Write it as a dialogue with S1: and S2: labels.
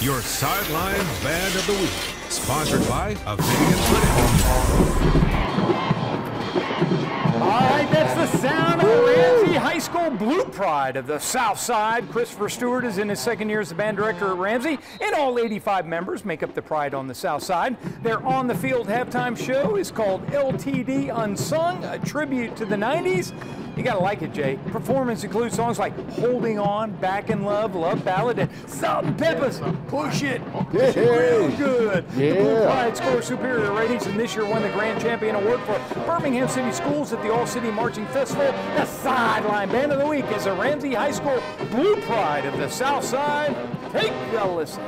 S1: your sideline band of the week, sponsored by Avidian Clinic.
S2: Blue Pride of the South Side. Christopher Stewart is in his second year as the band director at Ramsay, and all 85 members make up the Pride on the South Side. Their on the field halftime show is called LTD Unsung, a tribute to the 90s. You gotta like it, Jay. Performance includes songs like Holding On, Back in Love, Love Ballad, and Salt-N-Pepa's, Push It. Push it real good. The Blue Pride score superior ratings and this year won the Grand Champion Award for Birmingham City Schools at the All City Marching Festival. The Sideline Band of the Week is the Ramsay High School Blue Pride of the South Side. Take a listen.